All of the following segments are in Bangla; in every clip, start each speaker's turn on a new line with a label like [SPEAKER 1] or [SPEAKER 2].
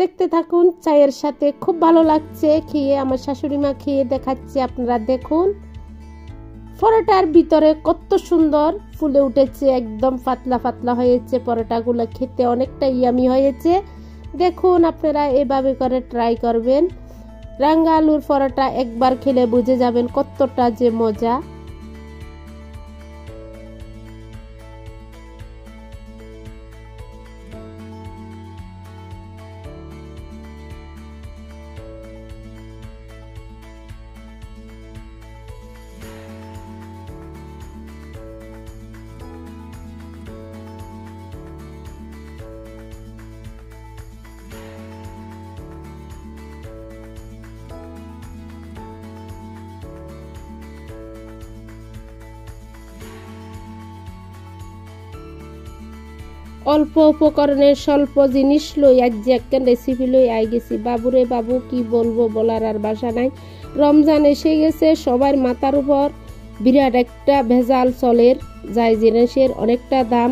[SPEAKER 1] দেখতে থাকুন, চায়ের সাথে খুব ভালো লাগছে, খেয়ে আমার শাশুড়ি মা খেয়ে দেখাচ্ছে, আপনারা দেখুন। পরোটার ভিতরে কত সুন্দর ফুলে উঠেছে, একদম পাতলা পাতলা হয়েছে, পরোটাগুলো খেতে অনেকটা ইয়ামি হয়েছে। দেখুন, আপনারা এভাবে করে ট্রাই করবেন। রাঙ্গা আলুর পরোটা একবার খেলে বুঝে যাবেন কতটা যে মজা। অল্প উপকরণের স্বল্প জিনিস লই আজ একটা রেসিপি লই আই গেছি। বাবুরে বাবু, কি বলব বলার আর বাসা নাই। রমজান এসে গেছে, সবার মাথার উপর বিরাট একটা ভেজাল চলের, যাই জিনিসের অনেকটা দাম।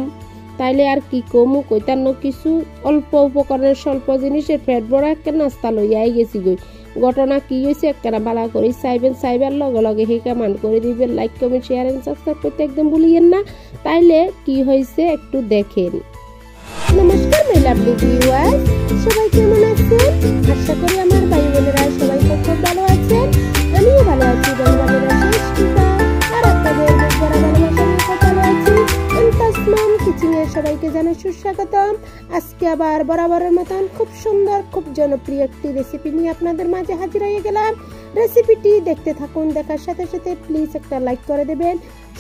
[SPEAKER 1] তাইলে আর কি কমু কইতান্ন কিছু? অল্প উপকরণের স্বল্প জিনিসের পেট বড় একটা নাস্তা লই আই গেছি গই। ঘটনা কি হয়েছে একখানা বালা করি চাইবেন, চাইবার লগে লগে সেই কামান করে দিবেন। Like comment share and subscribe করতে একদম ভুলিয়েন না। তাইলে কি হয়েছে একটু দেখেন। নমস্কার মাই লাভলি ভিউয়ার্স সবাই কেমন আছেন? আশা করি আমার ভাই বোনেরা সবাই খুব ভালো আছেন। আমিও ভালো আছি আর আপনাদের যারা আছি। সবাইকে জানাই সুস্বাগতম। আজকে আবার বরাবরের মতন খুব সুন্দর, খুব জনপ্রিয় একটি রেসিপি নিয়ে আপনাদের মাঝে হাজির হয়ে গেলাম। রেসিপিটি দেখতে থাকুন, দেখার সাথে সাথে প্লিজ একটা লাইক করে দেবেন,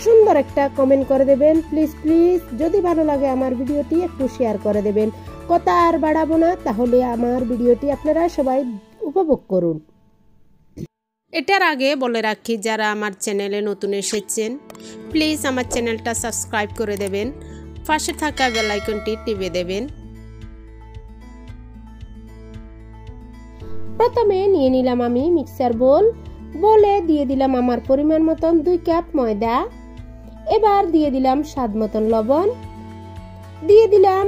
[SPEAKER 1] সুন্দর একটা কমেন্ট করে দেবেন। প্লিজ প্লিজ যদি ভালো লাগে আমার ভিডিওটি একটু শেয়ার করে দেবেন। কথা আর বাড়াবো না, তাহলে আমার ভিডিওটি আপনারা সবাই উপভোগ করুন। এটার আগে বলে রাখি, যারা আমার চ্যানেলে নতুন এসেছেন প্লিজ আমার চ্যানেলটা সাবস্ক্রাইব করে দেবেন। পাশে থাকা বেলাইকনটি টিপে দেবেন। প্রথমে নিয়ে নিলাম আমি মিক্সার বোল। বলে দিয়ে দিলাম আমার পরিমাণ মতন দুই কাপ ময়দা। এবার দিয়ে দিলাম স্বাদ মতন লবণ। দিয়ে দিলাম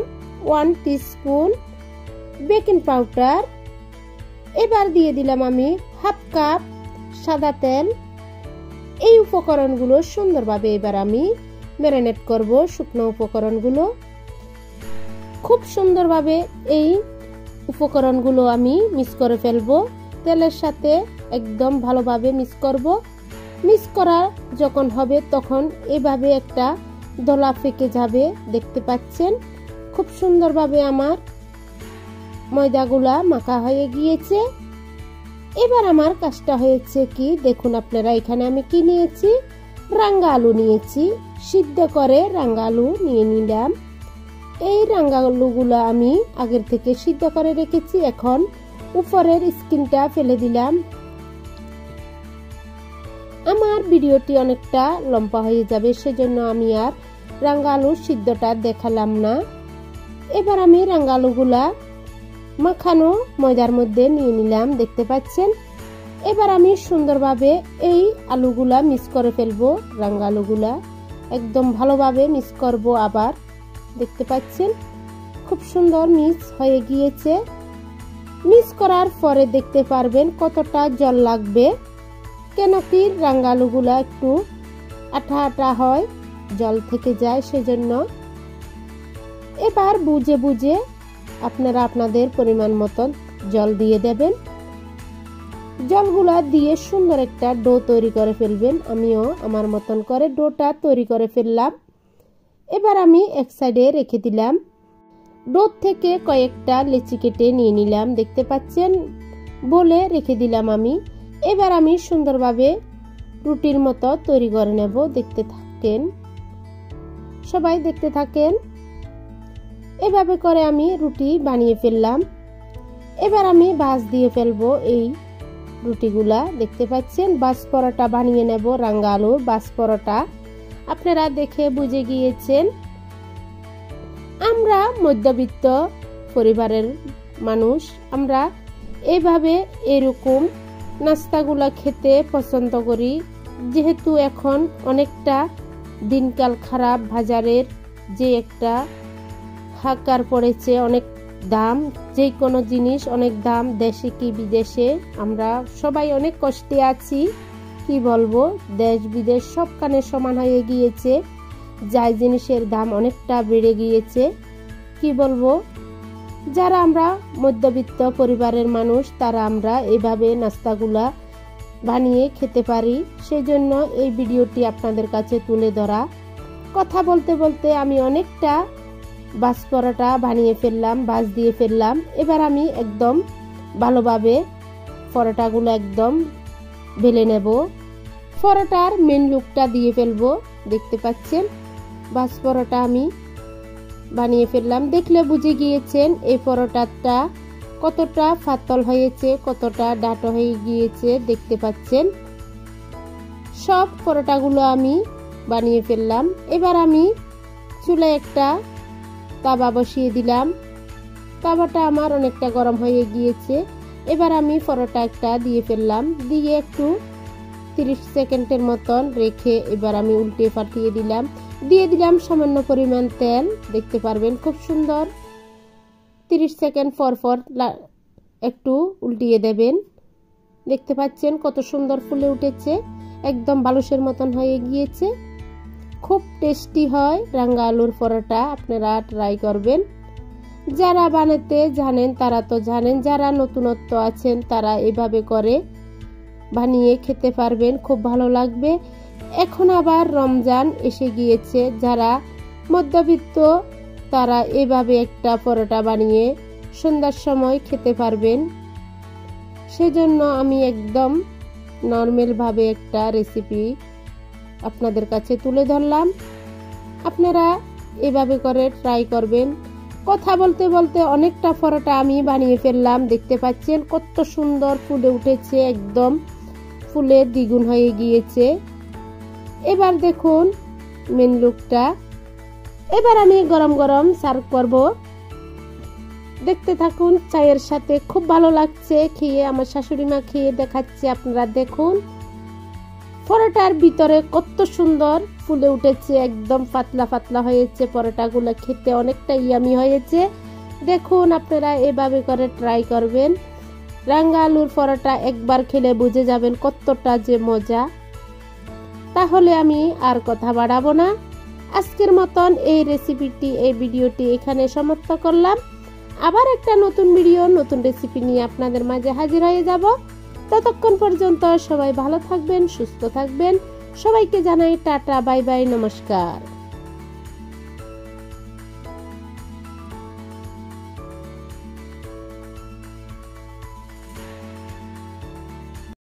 [SPEAKER 1] ওয়ান স্পুন বেকিং পাউডার এবার দিয়ে দিলাম আমি হাফ কাপ সাদা তেল। এই উপকরণগুলো সুন্দরভাবে এবার আমি ম্যারিনেট করব শুকনো উপকরণগুলো। খুব সুন্দরভাবে এই উপকরণগুলো আমি মিক্স করে ফেলব। তেলের সাথে একদম ভালোভাবে মিক্স করব। মিক্স করা যখন হবে তখন এভাবে একটা দলা ফেকে যাবে, দেখতে পাচ্ছেন? খুব সুন্দরভাবে আমার ময়দাগুলা মাখা হয়ে গিয়েছে। এবার আমার কাজটা হয়েছে কি? দেখুন আপনারা, এখানে আমি কি নিয়েছি? রাঙ্গা আলু নিয়েছি। সিদ্ধ করে রাঙ্গা আলু নিয়ে নিলাম। এই রাঙ্গা আলুগুলো আমি আগের থেকে সিদ্ধ করে রেখেছি। এখন উপরের স্কিনটা ফেলে দিলাম। আমার ভিডিওটি অনেকটা লম্বা হয়ে যাবে, সেজন্য আমি আর রাঙ্গা আলুর সিদ্ধটা দেখালাম না। এবার আমি রাঙ্গা আলুগুলা মাখানো ময়দার মধ্যে নিয়ে নিলাম, দেখতে পাচ্ছেন? এবার আমি সুন্দরভাবে এই আলুগুলা মিক্স করে ফেলব রাঙ্গা আলুগুলা একদম ভালোভাবে মিক্স করব আবার। দেখতে পাচ্ছেন? খুব সুন্দর মিক্স হয়ে গিয়েছে। মিক্স করার পরে দেখতে পারবেন কতটা জল লাগবে। কেন কি রাঙ্গালুগুলা একটু আঠা আঠা হয়, জল থেকে যায় সেজন্য। এবার বুঝে বুঝে আপনারা আপনাদের পরিমাণ মতন জল দিয়ে দেবেন। জলগুলা দিয়ে সুন্দর একটা ডো তৈরি করে ফেলবেন। আমিও আমার মতন করে ডোটা তৈরি করে ফেললাম। এবার আমি এক সাইডে রেখে দিলাম। ডো থেকে কয়েকটা লেচি কেটে নিয়ে নিলাম, দেখতে পাচ্ছেন? বলে রেখে দিলাম আমি। এবার আমি সুন্দরভাবে রুটির মতো তৈরি করে নেব, দেখতে থাকেন? সবাই দেখতে থাকেন? এভাবে করে আমি রুটি বানিয়ে ফেললাম। এবার আমি বাস দিয়ে ফেলব এই রুটিগুলা, দেখতে পাচ্ছেন? বাস পরোটা বানিয়ে নেব রাঙ্গা আলুর বাস পরোটা। আপনারা দেখে বুঝে গিয়েছেন, আমরা মধ্যবিত্ত পরিবারের মানুষ, আমরা এভাবে এরকম নাস্তাগুলা খেতে পছন্দ করি, যেহেতু এখন অনেকটা দিনকাল খারাপ, বাজারের যে একটা হাকার পড়েছে, অনেক দাম, যে কোনো জিনিস অনেক দাম, দেশে কি বিদেশে, আমরা সবাই অনেক কষ্টে আছি। কি বলব? দেশ বিদেশ সব কানে সমান হয়ে গিয়েছে। যাই জিনিসের দাম অনেকটা বেড়ে গিয়েছে। কি বলব? যারা আমরা মধ্যবিত্ত পরিবারের মানুষ, তারা আমরা এইভাবে নাস্তাগুলা বানিয়ে খেতে পারি। সেই জন্য এই ভিডিওটি আপনাদের কাছে তুলে ধরা। কথা বলতে বলতে আমি অনেকটা বাস পরোটা বানিয়ে ফেললাম, বাস দিয়ে ফেললাম। এবার আমি একদম ভালোভাবে পরোটাগুলো একদম বেলে নেব। পরোটার মেন লুকটা দিয়ে ফেলব। দেখতে পাচ্ছেন? বাস পরোটা আমি বানিয়ে ফেললাম। দেখলে বুঝে গিয়েছেন, এই পরোটাটা কতটা ফাতল হয়েছে, কতটা ডাটো হয়ে গিয়েছে, দেখতে পাচ্ছেন? সব পরোটাগুলো আমি বানিয়ে ফেললাম। এবার আমি চুলে একটা তাবা বসিয়ে দিলাম। তাওয়াটা আমার অনেকটা গরম হয়ে গিয়েছে। এবার আমি পরোটা একটা দিয়ে ফেললাম। দিয়ে একটু তিরিশ সেকেন্ডের মতন রেখে এবার আমি উল্টে পাঠিয়ে দিলাম। দিয়ে দিলাম সামান্য পরিমাণ তেল। দেখতে পারবেন খুব সুন্দর। তিরিশ সেকেন্ড পর পর একটু উল্টিয়ে দেবেন। দেখতে পাচ্ছেন কত সুন্দর ফুলে উঠেছে। একদম বালুসের মতন হয়ে গিয়েছে। খুব টেস্টি হয় রাঙ্গা আলুর পরোটা। আপনারা ট্রাই করবেন। যারা বানাতে জানেন তারা তো জানেন, যারা নতুনত্ব আছেন তারা এভাবে করে বানিয়ে খেতে পারবেন, খুব ভালো লাগবে। এখন আবার রমজান এসে গিয়েছে, যারা মধ্যবিত্ত, তারা এভাবে একটা পরোটা বানিয়ে সন্ধ্যার সময় খেতে পারবেন। সেজন্য আমি একদম নর্মালভাবে একটা রেসিপি আপনাদের কাছে তুলে ধরলাম। আপনারা এভাবে করে ট্রাই করবেন। কথা বলতে বলতে অনেকটা পরোটা আমি বানিয়ে ফেললাম, দেখতে পাচ্ছেন কত সুন্দর ফুলে উঠেছে একদম। ফুলে দ্বিগুণ হয়ে গিয়েছে। এবার দেখুন মেন লুকটা এবার আমি গরম গরম সার্ভ করব। দেখতে থাকুন, চায়ের সাথে খুব ভালো লাগছে খেয়ে, আমার শাশুড়ি মা খেয়ে দেখাচ্ছে, আপনারা দেখুন। পরোটার ভিতরে কত সুন্দর ফুলে উঠেছে, একদম পাতলা পাতলা হয়েছে, পরোটাগুলো খেতে অনেকটা ইয়ামি হয়েছে। দেখুন, আপনারা এভাবে করে ট্রাই করবেন। রাঙ্গা আলুর পরোটা একবার খেলে বুঝে যাবেন কতটা যে মজা। তাহলে আমি আর কথা বাড়াবো না। আজকের মতন এই রেসিপিটি এই ভিডিওটি এখানে সমাপ্ত করলাম। আবার একটা নতুন ভিডিও নতুন রেসিপি নিয়ে আপনাদের মাঝে হাজির হয়ে যাব। ততক্ষণ পর্যন্ত সবাই ভালো থাকবেন, সুস্থ থাকবেন। সবাইকে জানাই টাটা, বাই বাই, নমস্কার।